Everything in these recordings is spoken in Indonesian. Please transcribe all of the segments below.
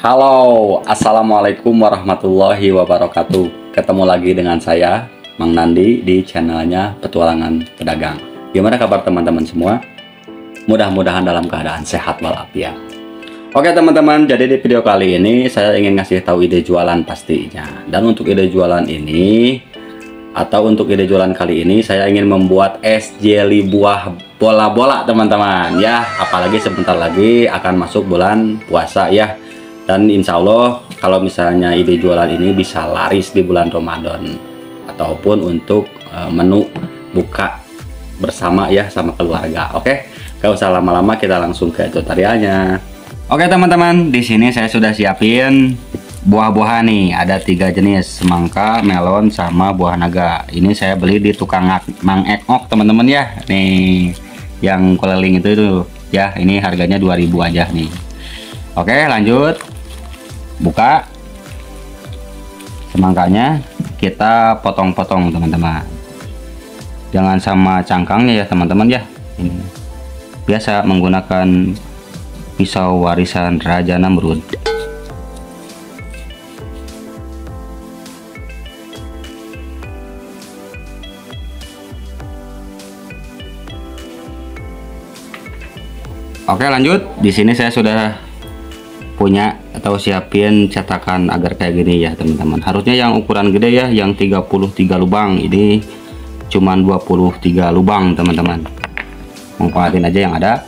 Halo, Assalamualaikum warahmatullahi wabarakatuh. Ketemu lagi dengan saya, Mang Nandi di channelnya Petualangan Pedagang. Gimana kabar teman-teman semua? Mudah-mudahan dalam keadaan sehat walafiat. Oke teman-teman, jadi di video kali ini saya ingin ngasih tahu ide jualan pastinya. Dan untuk ide jualan ini Atau untuk ide jualan kali ini Saya ingin membuat es jelly buah bola-bola teman-teman. Ya, apalagi sebentar lagi akan masuk bulan puasa ya dan insya Allah kalau misalnya ide jualan ini bisa laris di bulan Ramadan. Ataupun untuk uh, menu buka bersama ya sama keluarga oke? Gak usah lama-lama kita langsung ke tutorialnya. Oke teman-teman di sini saya sudah siapin buah-buahan nih. Ada tiga jenis semangka melon sama buah naga. Ini saya beli di tukang mang ekok teman-teman ya. Nih yang keliling itu tuh. Ya ini harganya 2000 aja nih. Oke lanjut buka. Semangkanya kita potong-potong teman-teman. Jangan sama cangkangnya ya teman-teman ya. Ini biasa menggunakan pisau warisan Raja Namrud. Oke lanjut. Di sini saya sudah punya atau siapin cetakan agar kayak gini ya teman-teman. Harusnya yang ukuran gede ya yang 33 lubang. Ini cuman 23 lubang teman-teman. Manfaatin aja yang ada.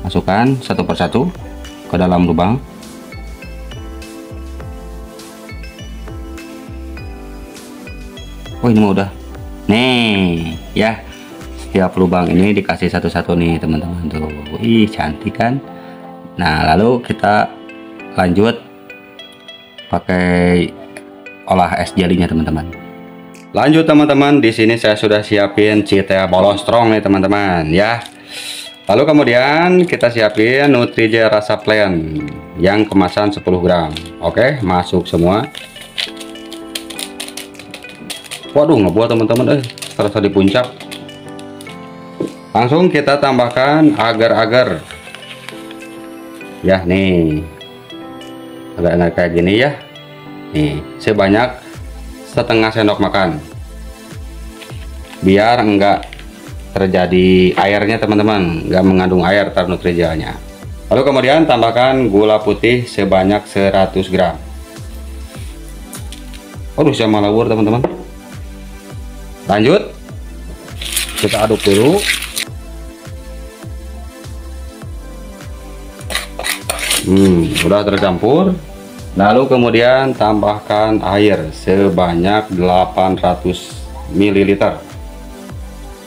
Masukkan satu persatu ke dalam lubang. Oh ini mau udah. Nih ya. Setiap lubang ini dikasih satu-satu nih teman-teman. Tuh ih cantik kan? Nah lalu kita lanjut. Pakai olah es jelinya teman-teman. Lanjut teman-teman. Di sini saya sudah siapin cita bolostron nih teman-teman ya. Lalu kemudian kita siapin Nutrija rasa plain yang kemasan 10 gram. Oke masuk semua. Waduh ngebuat teman-teman eh terasa di puncak. Langsung kita tambahkan agar-agar. Ya nih agak kayak gini ya. Nih sebanyak setengah sendok makan. Biar enggak terjadi airnya teman-teman. Enggak mengandung air tar nutrijanya lalu kemudian tambahkan gula putih sebanyak 100 gram. Aduh saya malawur teman-teman. Lanjut. Kita aduk dulu. Hmm, udah tercampur lalu kemudian tambahkan air sebanyak 800 ml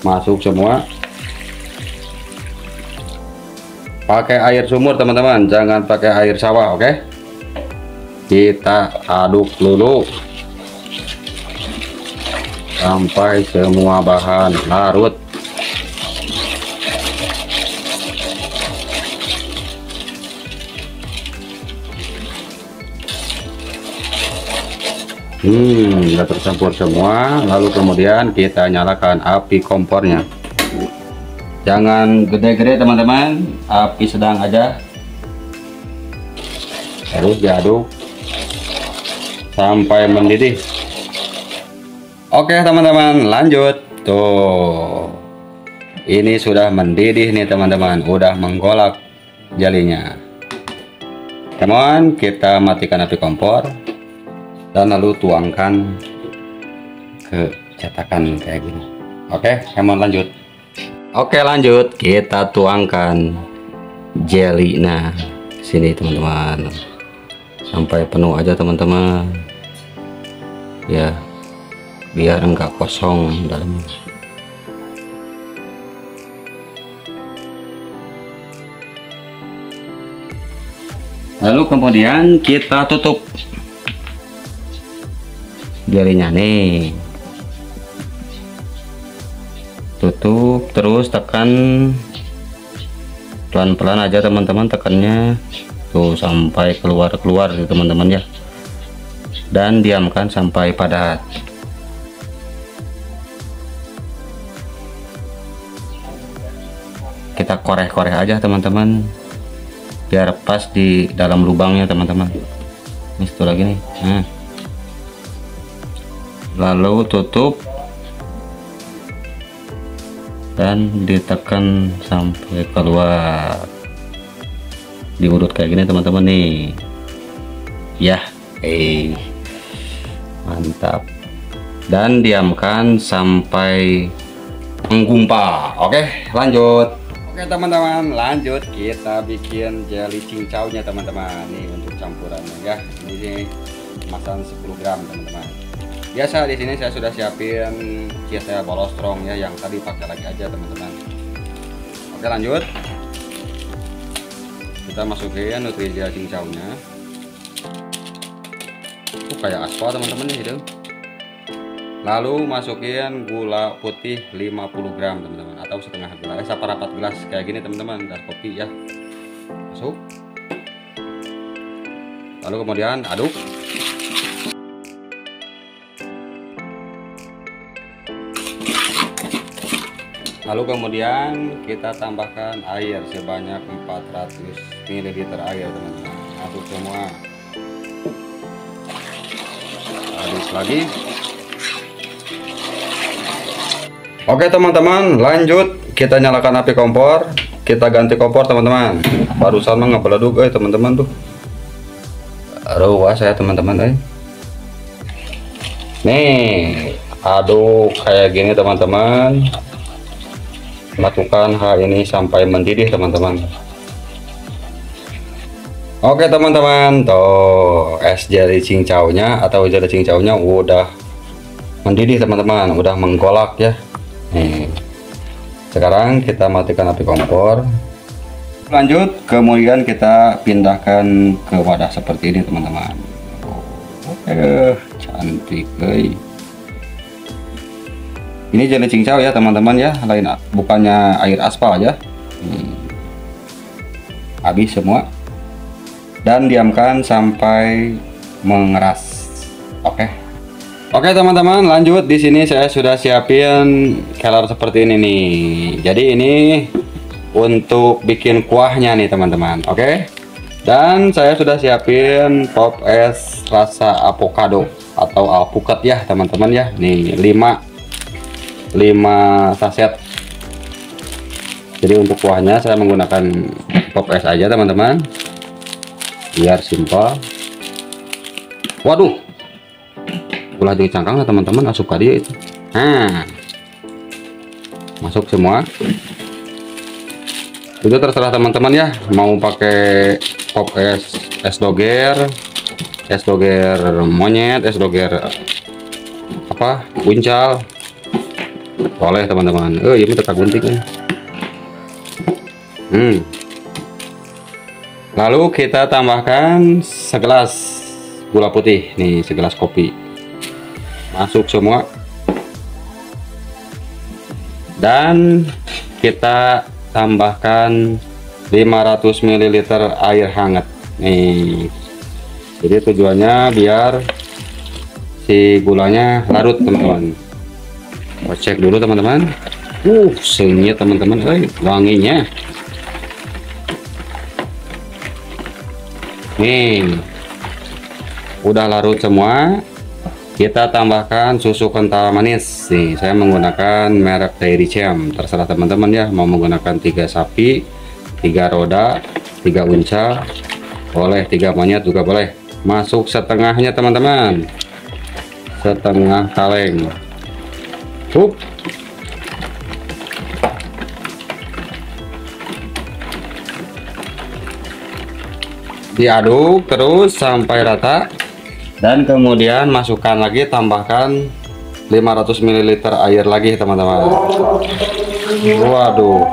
masuk semua. Pakai air sumur teman-teman. Jangan pakai air sawah oke? Okay? kita aduk dulu. Sampai semua bahan larut hmm sudah tercampur semua. Lalu kemudian kita nyalakan api kompornya. Jangan gede-gede teman-teman. Api sedang aja. Terus diaduk. Sampai mendidih. Oke teman-teman lanjut. Tuh. Ini sudah mendidih nih teman-teman. Udah menggolak jalinya. Teman kita matikan api kompor dan lalu tuangkan ke cetakan kayak gini. Oke mau lanjut. Oke lanjut. Kita tuangkan jelly. Nah sini teman-teman. Sampai penuh aja teman-teman. Ya biar enggak kosong dalamnya. Lalu kemudian kita tutup jarinya nih tutup terus tekan. Pelan-pelan aja teman-teman tekannya. Tuh sampai keluar-keluar teman-teman ya. Dan diamkan sampai padat. Kita koreh-koreh aja teman-teman. Biar pas di dalam lubangnya teman-teman. Ini satu lagi nih. Nah. Lalu tutup. Dan ditekan sampai keluar. Diurut kayak gini teman-teman nih. Ya eh. Mantap. Dan diamkan sampai menggumpal. Oke lanjut. Oke teman-teman lanjut. Kita bikin jelly cincau nya teman-teman. Nih untuk campurannya ya. Ini kemasan 10 gram teman-teman biasa di sini saya sudah siapin saya bolostrong ya yang tadi pakai lagi aja teman-teman. Oke lanjut. Kita masukin nutrisia cincaunya oh, kayak aspal teman-teman nih gitu lalu masukin gula putih 50 gram teman-teman atau setengah gelas. Eh seperempat gelas kayak gini teman-teman das kopi ya. Masuk. Lalu kemudian aduk lalu kemudian kita tambahkan air sebanyak 400 ml air teman-teman. Masuk semua. Habis lagi. Oke teman-teman lanjut. Kita nyalakan api kompor. Kita ganti kompor teman-teman. Barusan mah ngebeleduk eh teman-teman tuh. Ruas saya teman-teman eh. Nih aduk kayak gini teman-teman lakukan hal ini sampai mendidih teman-teman. Oke teman-teman. Tuh es jari cincaunya atau jari cincaunya udah mendidih teman-teman. Udah menggolak ya. Nih. Sekarang kita matikan api kompor. Lanjut kemudian kita pindahkan ke wadah seperti ini teman-teman. Oke cantik guys ini jenis cincau ya teman-teman ya. Lain bukannya air aspal aja. Habis semua. Dan diamkan sampai mengeras. Oke. Okay. oke teman-teman lanjut. Di sini saya sudah siapin keler seperti ini nih. Jadi ini untuk bikin kuahnya nih teman-teman. Oke. Dan saya sudah siapin pop es rasa avocado atau alpukat ya teman-teman ya. Nih 5 5 saset. Jadi untuk kuahnya saya menggunakan pop es aja teman-teman. Biar simpel. Waduh. Ulah jadi cangkang lah teman-teman. Asup dia itu. Nah masuk semua. Itu terserah teman-teman ya. Mau pakai pop es es doger es doger monyet es doger apa uncal boleh teman-teman. Oh ini tetap gunting hmm. Lalu kita tambahkan segelas gula putih. Nih segelas kopi. Masuk semua. Dan kita tambahkan 500 ml air hangat. Nih. Jadi tujuannya biar si gulanya larut teman-teman cek dulu teman-teman. Uh sengit teman-teman. Eh wanginya. Nih. Udah larut semua. Kita tambahkan susu kental manis. Nih saya menggunakan merek Dairy Champ terserah teman-teman ya mau menggunakan tiga sapi tiga roda tiga unca boleh tiga monyet juga boleh. Masuk setengahnya teman-teman. Setengah kaleng Diaduk terus sampai rata. Dan kemudian masukkan lagi tambahkan 500 ml air lagi teman-teman. Waduh.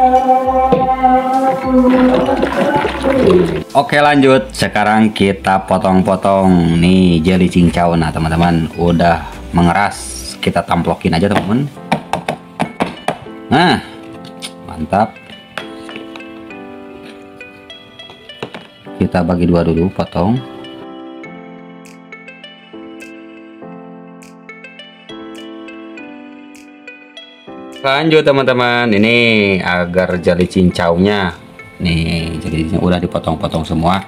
Oke lanjut. Sekarang kita potong-potong. Nih jeli cincau nah teman-teman. Udah mengeras kita tamplokin aja teman-teman. Nah mantap. Kita bagi dua dulu potong. Lanjut teman-teman. Ini agar jadi cincaunya. Nih jadi udah dipotong-potong semua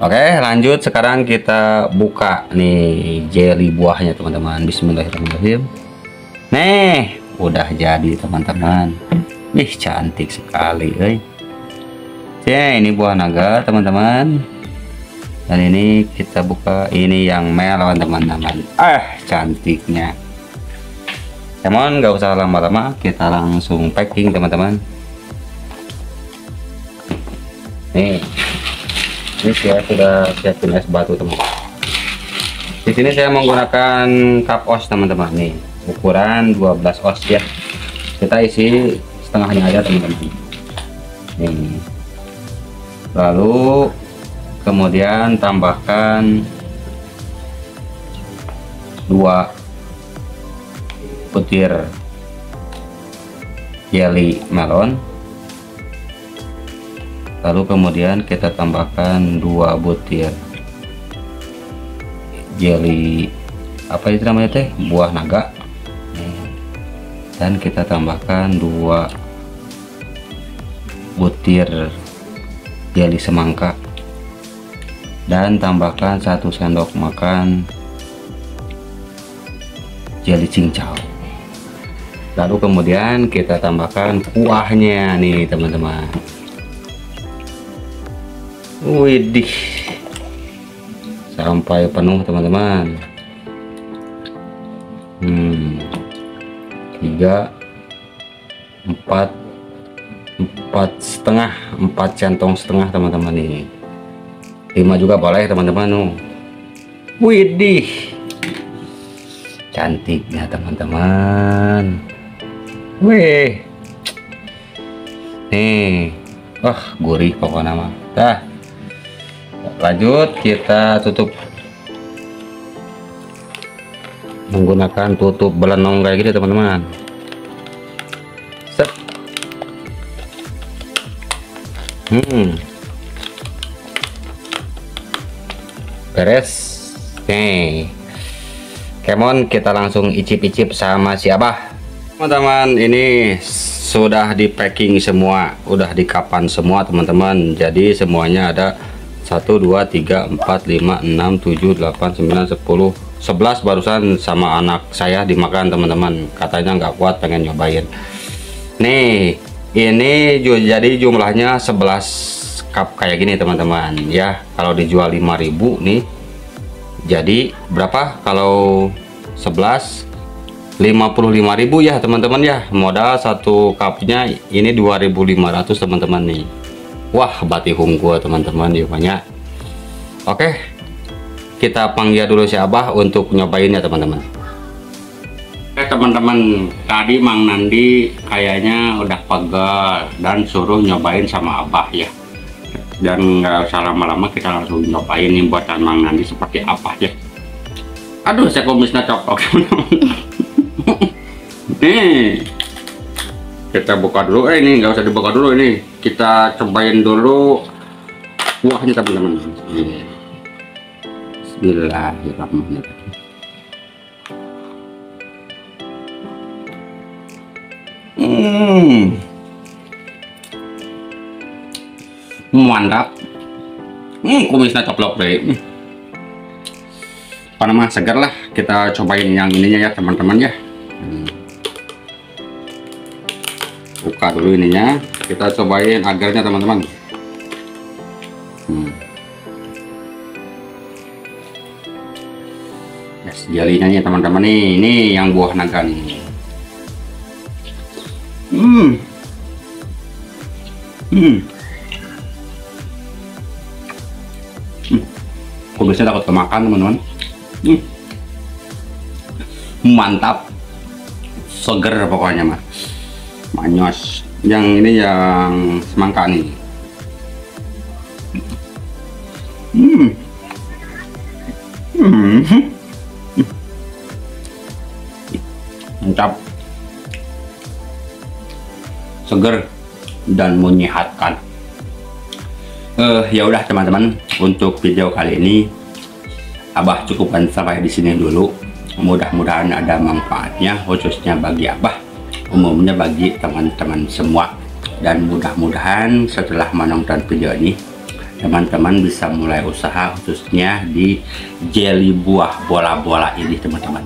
Oke lanjut. Sekarang kita buka nih jelly buahnya teman-teman. Bismillahirrahmanirrahim. Nih udah jadi teman-teman. Ih cantik sekali eh. Oke ini buah naga teman-teman. Dan ini kita buka ini yang melon teman-teman. Ah cantiknya. Emon nggak usah lama-lama. Kita langsung packing teman-teman. Nih ini saya sudah siapin es batu teman di sini saya menggunakan cup os teman-teman. Nih ukuran 12 os ya. Kita isi setengahnya aja teman-teman. Nih. Lalu kemudian tambahkan dua butir jelly melon lalu kemudian kita tambahkan dua butir jelly apa itu namanya teh? Buah naga. Dan kita tambahkan dua butir jelly semangka. Dan tambahkan satu sendok makan jelly cincau. Lalu kemudian kita tambahkan kuahnya nih teman-teman widih sampai penuh teman-teman hmm tiga empat empat setengah empat centong setengah teman-teman ini lima juga boleh teman-teman widih cantiknya teman-teman Wih. Nih. Wah, gurih pokoknya mah. Dah. Lanjut kita tutup menggunakan tutup belenong kayak gini teman-teman. Set. Hmm. Beres. Nih. Kemon kita langsung icip-icip sama si Abah teman-teman ini sudah di packing semua udah di kapan semua teman-teman jadi semuanya ada 1 2 3 4 5 6 7 8 9 10 11 barusan sama anak saya dimakan teman-teman. Katanya nggak kuat pengen nyobain. Nih ini jadi jumlahnya 11 cup kayak gini teman-teman. Ya kalau dijual 5000 nih jadi berapa? Kalau 11 55.000 ya teman-teman ya. Modal satu cupnya ini 2.500 teman-teman nih Wah bati gua teman-teman ya banyak. Oke kita panggil dulu si Abah untuk nyobainnya teman-teman. Oke teman-teman tadi Mang Nandi kayaknya udah pegel dan suruh nyobain sama Abah ya. Dan nggak usah lama-lama kita langsung nyobain nih buatan Mang Nandi seperti apa ya. Aduh saya komisnya cocok nih kita buka dulu. Eh ini nggak usah dibuka dulu ini kita cobain dulu buahnya teman-teman. Bismillahirrahmanirrahim. Hmm. Mantap. Hmm kumisnya coplok deh apa segar lah. Kita cobain yang ininya ya teman-teman ya buka dulu ininya. Kita cobain agarnya teman-teman. Hmm. yes, jalinya nih teman-teman. Nih ini yang buah naga nih. Hmm. Hmm. Hmm. Kok bisa takut kemakan teman-teman? Hmm. mantap. Seger pokoknya mah manyos yang ini yang semangka nih. Hmm. Hmm. Mantap. Seger dan menyehatkan. Uh, ya udah teman-teman. Untuk video kali ini abah cukupkan sampai di sini dulu. Mudah-mudahan ada manfaatnya khususnya bagi abah umumnya bagi teman-teman semua dan mudah-mudahan setelah menonton video ini teman-teman bisa mulai usaha khususnya di jelly buah bola-bola ini teman-teman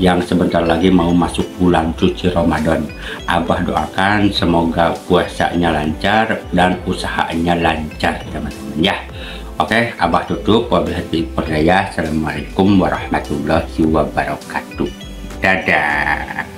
yang sebentar lagi mau masuk bulan suci Ramadan Abah doakan semoga puasanya lancar dan usahanya lancar teman-teman ya Oke, Abah tutup. Wabillahi taufiq Assalamualaikum warahmatullahi wabarakatuh. Dadah.